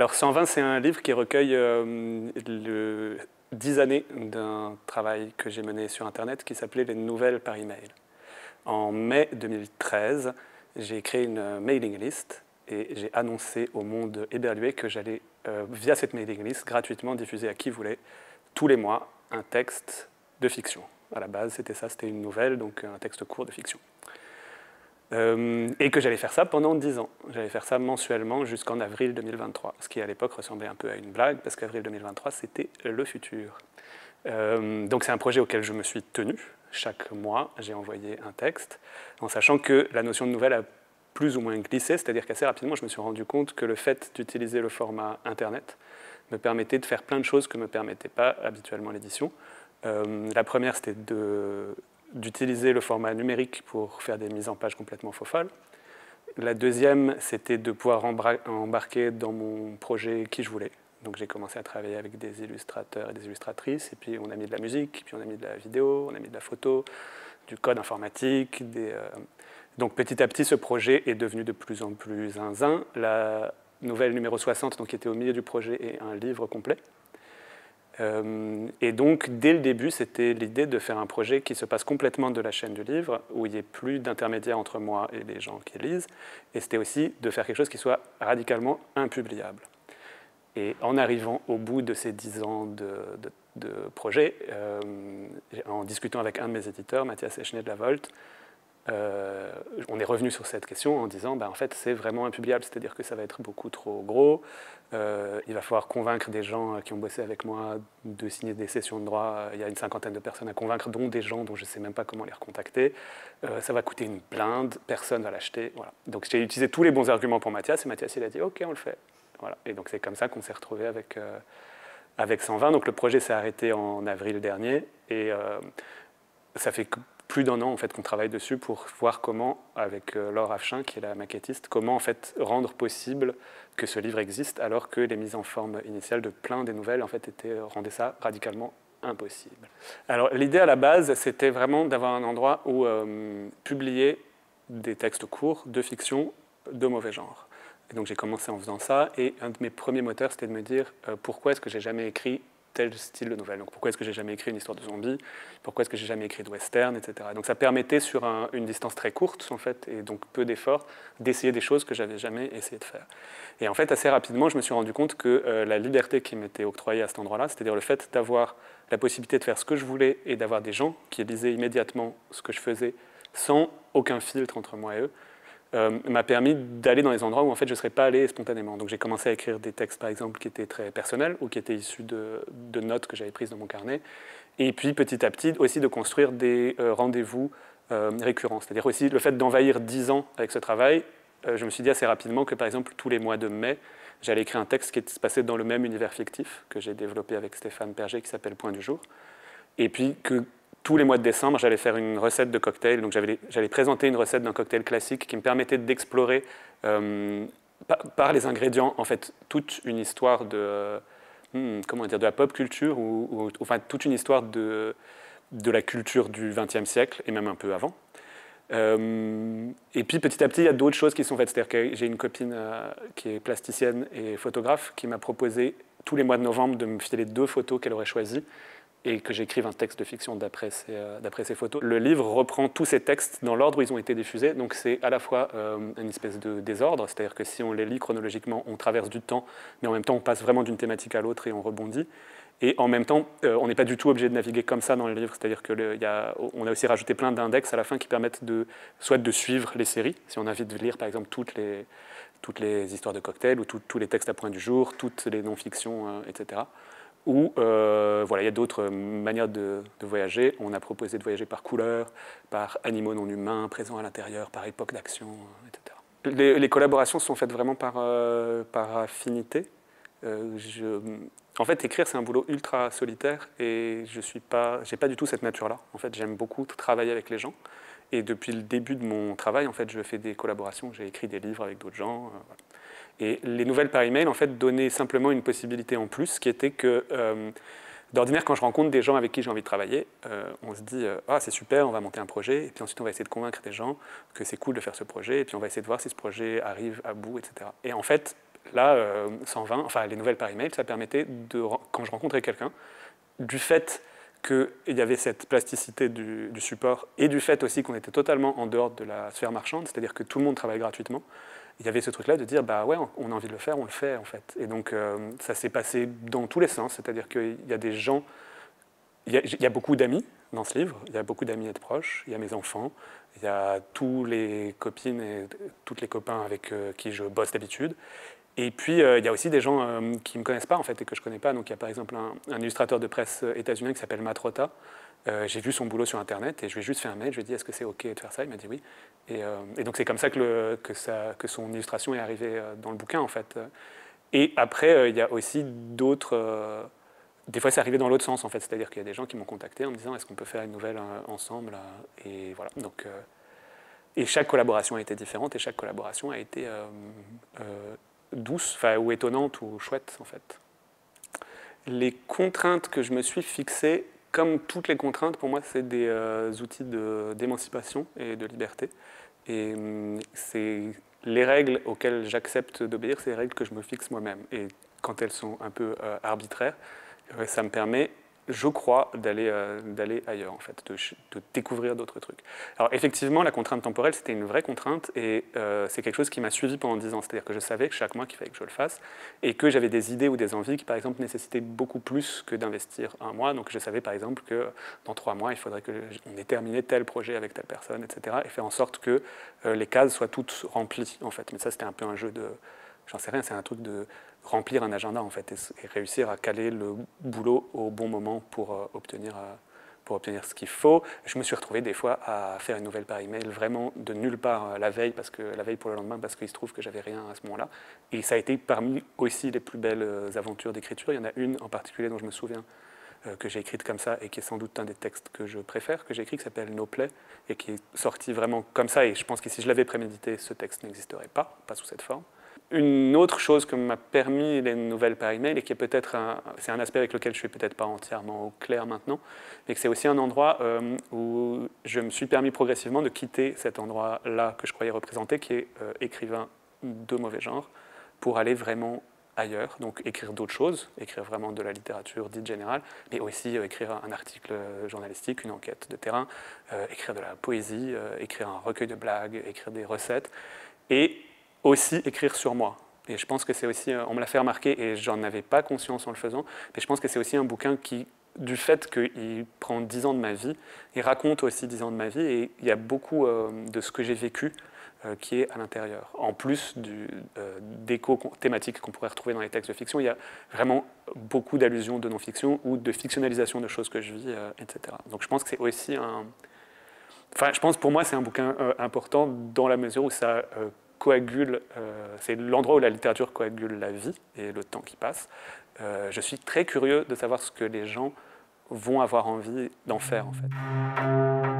Alors 120, c'est un livre qui recueille euh, le 10 années d'un travail que j'ai mené sur Internet qui s'appelait Les Nouvelles par email. En mai 2013, j'ai créé une mailing list et j'ai annoncé au monde éberlué que j'allais, euh, via cette mailing list, gratuitement diffuser à qui voulait, tous les mois, un texte de fiction. À la base, c'était ça, c'était une nouvelle, donc un texte court de fiction. Euh, et que j'allais faire ça pendant 10 ans. J'allais faire ça mensuellement jusqu'en avril 2023, ce qui à l'époque ressemblait un peu à une blague, parce qu'avril 2023, c'était le futur. Euh, donc c'est un projet auquel je me suis tenu. Chaque mois, j'ai envoyé un texte, en sachant que la notion de nouvelle a plus ou moins glissé, c'est-à-dire qu'assez rapidement, je me suis rendu compte que le fait d'utiliser le format Internet me permettait de faire plein de choses que ne me permettait pas habituellement l'édition. Euh, la première, c'était de d'utiliser le format numérique pour faire des mises en page complètement faux folles. La deuxième, c'était de pouvoir embarquer dans mon projet qui je voulais. Donc j'ai commencé à travailler avec des illustrateurs et des illustratrices, et puis on a mis de la musique, puis on a mis de la vidéo, on a mis de la photo, du code informatique. Euh, Donc petit à petit, ce projet est devenu de plus en plus zinzin. La nouvelle numéro 60, donc, qui était au milieu du projet, est un livre complet. Euh, et donc, dès le début, c'était l'idée de faire un projet qui se passe complètement de la chaîne du livre, où il n'y ait plus d'intermédiaire entre moi et les gens qui lisent. Et c'était aussi de faire quelque chose qui soit radicalement impubliable. Et en arrivant au bout de ces dix ans de, projet, euh, en discutant avec un de mes éditeurs, Mathias Echner de la Volte, euh, on est revenu sur cette question en disant ben, en fait c'est vraiment impubliable, c'est-à-dire que ça va être beaucoup trop gros. Euh, il va falloir convaincre des gens qui ont bossé avec moi de signer des sessions de droit. Il y a une cinquantaine de personnes à convaincre, dont des gens dont je ne sais même pas comment les recontacter. Euh, ça va coûter une blinde, personne ne va l'acheter. Voilà. Donc j'ai utilisé tous les bons arguments pour Mathias et Mathias il a dit ok on le fait. Voilà. Et donc c'est comme ça qu'on s'est retrouvé avec, avec 120. Donc le projet s'est arrêté en avril dernier et ça fait plus d'un an en fait qu'on travaille dessus pour voir comment, avec euh, Laure Afchin, qui est la maquettiste, comment en fait rendre possible que ce livre existe alors que les mises en forme initiales de plein des nouvelles en fait étaient euh, rendaient ça radicalement impossible. Alors l'idée à la base, c'était vraiment d'avoir un endroit où euh, publier des textes courts de fiction de mauvais genre. Et donc j'ai commencé en faisant ça, et un de mes premiers moteurs, c'était de me dire pourquoi est-ce que j'ai jamais écrit tel style de nouvelle. Donc pourquoi est-ce que j'ai jamais écrit une histoire de zombie? Pourquoi est-ce que j'ai jamais écrit de western, etc. Donc ça permettait sur une distance très courte en fait et donc peu d'efforts d'essayer des choses que j'avais jamais essayé de faire. Et en fait assez rapidement je me suis rendu compte que euh, la liberté qui m'était octroyée à cet endroit-là, c'est-à-dire le fait d'avoir la possibilité de faire ce que je voulais et d'avoir des gens qui lisaient immédiatement ce que je faisais sans aucun filtre entre moi et eux, m'a permis d'aller dans les endroits où en fait je ne serais pas allé spontanément. Donc j'ai commencé à écrire des textes par exemple qui étaient très personnels ou qui étaient issus de, notes que j'avais prises dans mon carnet. Et puis petit à petit aussi de construire des euh, rendez-vous euh, récurrents. C'est-à-dire aussi le fait d'envahir 10 ans avec ce travail, je me suis dit assez rapidement que par exemple tous les mois de mai, j'allais écrire un texte qui se passait dans le même univers fictif que j'ai développé avec Stéphane Perger qui s'appelle Point du jour. Et puis que tous les mois de décembre, j'allais faire une recette de cocktail. Donc j'allais présenter une recette d'un cocktail classique qui me permettait d'explorer euh, par, les ingrédients en fait toute une histoire de hmm, comment dire de la pop culture ou, enfin toute une histoire de de la culture du XXe siècle et même un peu avant. Euh, et puis petit à petit, il y a d'autres choses qui sont faites. C'est-à-dire que j'ai une copine euh, qui est plasticienne et photographe qui m'a proposé tous les mois de novembre de me filer deux photos qu'elle aurait choisies et que j'écrive un texte de fiction d'après ces, euh, photos. Le livre reprend tous ces textes dans l'ordre où ils ont été diffusés, donc c'est à la fois euh, une espèce de désordre, c'est-à-dire que si on les lit chronologiquement, on traverse du temps, mais en même temps on passe vraiment d'une thématique à l'autre et on rebondit. Et en même temps, euh, on n'est pas du tout obligé de naviguer comme ça dans le livre, c'est-à-dire qu'on a, aussi rajouté plein d'index à la fin qui permettent soit de suivre les séries, si on a envie de lire par exemple toutes les, toutes les histoires de cocktails ou tous les textes à point du jour, toutes les non-fictions, etc ou euh, voilà, il y a d'autres manières de, voyager. On a proposé de voyager par couleur, par animaux non humains présents à l'intérieur, par époque d'action, euh, etc. Les, collaborations sont faites vraiment par, euh, par affinité. En fait, écrire, c'est un boulot ultra solitaire et je n'ai pas, pas du tout cette nature-là. En fait, j'aime beaucoup travailler avec les gens. Et depuis le début de mon travail, en fait, je fais des collaborations. J'ai écrit des livres avec d'autres gens. Et les nouvelles par email, en fait, donnaient simplement une possibilité en plus, qui était que, euh, d'ordinaire, quand je rencontre des gens avec qui j'ai envie de travailler, euh, on se dit Ah, c'est super, on va monter un projet, et puis ensuite on va essayer de convaincre des gens que c'est cool de faire ce projet, et puis on va essayer de voir si ce projet arrive à bout, etc. Et en fait, là, 120, enfin les nouvelles par email, ça permettait, de, quand je rencontrais quelqu'un, du fait qu'il y avait cette plasticité du, support et du fait aussi qu'on était totalement en dehors de la sphère marchande, c'est-à-dire que tout le monde travaille gratuitement, il y avait ce truc-là de dire, bah ouais, on a envie de le faire, on le fait en fait. Et donc euh, ça s'est passé dans tous les sens, c'est-à-dire qu'il y a des gens, il y a, beaucoup d'amis dans ce livre, il y a beaucoup d'amis et de proches, il y a mes enfants, il y a tous les copines et toutes les copains avec euh, qui je bosse d'habitude, et puis, euh, il y a aussi des gens euh, qui ne me connaissent pas, en fait, et que je ne connais pas. Donc, il y a par exemple un, illustrateur de presse euh, états-unien qui s'appelle Matt Rota. j'ai vu son boulot sur Internet et je lui ai juste fait un mail. Je lui ai dit, est-ce que c'est OK de faire ça? Il m'a dit oui. Et, donc, c'est comme ça que, que, son illustration est arrivée dans le bouquin, en fait. Et après, il y a aussi d'autres... des fois, c'est arrivé dans l'autre sens, en fait. C'est-à-dire qu'il y a des gens qui m'ont contacté en me disant, est-ce qu'on peut faire une nouvelle ensemble? Et voilà. Donc... et chaque collaboration a été différente et chaque collaboration a été douce, ou étonnante, ou chouette, en fait. Les contraintes que je me suis fixées, comme toutes les contraintes, pour moi, c'est des euh, outils d'émancipation et de liberté. Et hum, c'est les règles auxquelles j'accepte d'obéir, c'est les règles que je me fixe moi-même. Et quand elles sont un peu euh, arbitraires, euh, ça me permet je crois, d'aller euh, d'aller ailleurs, en fait, de, découvrir d'autres trucs. Alors effectivement, la contrainte temporelle, c'était une vraie contrainte, et euh, c'est quelque chose qui m'a suivi pendant dix ans. C'est-à-dire que je savais que chaque mois, qu'il fallait que je le fasse, et que j'avais des idées ou des envies qui, par exemple, nécessitaient beaucoup plus que d'investir un mois. Donc je savais, par exemple, que dans trois mois, il faudrait qu'on ait terminé tel projet avec telle personne, etc., et faire en sorte que euh, les cases soient toutes remplies, en fait. Mais ça, c'était un peu un jeu de... J'en sais rien, c'est un truc de remplir un agenda en fait et, réussir à caler le boulot au bon moment pour euh, obtenir euh, pour obtenir ce qu'il faut. Je me suis retrouvé des fois à faire une nouvelle par email vraiment de nulle part euh, la veille parce que la veille pour le lendemain parce qu'il se trouve que j'avais rien à ce moment-là et ça a été parmi aussi les plus belles aventures d'écriture. Il y en a une en particulier dont je me souviens que j'ai écrite comme ça et qui est sans doute un des textes que je préfère, que j'ai écrit, qui s'appelle No Play, et qui est sorti vraiment comme ça. Et je pense que si je l'avais prémédité, ce texte n'existerait pas, pas sous cette forme. Une autre chose que m'a permis les nouvelles par email, et qui est peut-être c'est un aspect avec lequel je suis peut-être pas entièrement au clair maintenant, mais que c'est aussi un endroit euh, où je me suis permis progressivement de quitter cet endroit-là que je croyais représenter, qui est euh, écrivain de mauvais genre, pour aller vraiment ailleurs, donc écrire d'autres choses, écrire vraiment de la littérature dite générale, mais aussi euh, écrire un article journalistique, une enquête de terrain, écrire de la poésie, écrire un recueil de blagues, écrire des recettes, et aussi écrire sur moi. Et je pense que c'est aussi, euh, on me l'a fait remarquer et j'en avais pas conscience en le faisant, mais je pense que c'est aussi un bouquin qui, du fait qu'il prend dix ans de ma vie, il raconte aussi dix ans de ma vie et il y a beaucoup euh, de ce que j'ai vécu euh, qui est à l'intérieur. En plus du, d'écho thématique qu'on pourrait retrouver dans les textes de fiction, il y a vraiment beaucoup d'allusions de non-fiction ou de fictionnalisation de choses que je vis, etc. Donc je pense que c'est aussi un... Enfin, je pense pour moi c'est un bouquin important dans la mesure où ça coagule, euh, c'est l'endroit où la littérature coagule la vie et le temps qui passe. Euh, je suis très curieux de savoir ce que les gens vont avoir envie d'en faire en fait.